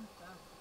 I'm done.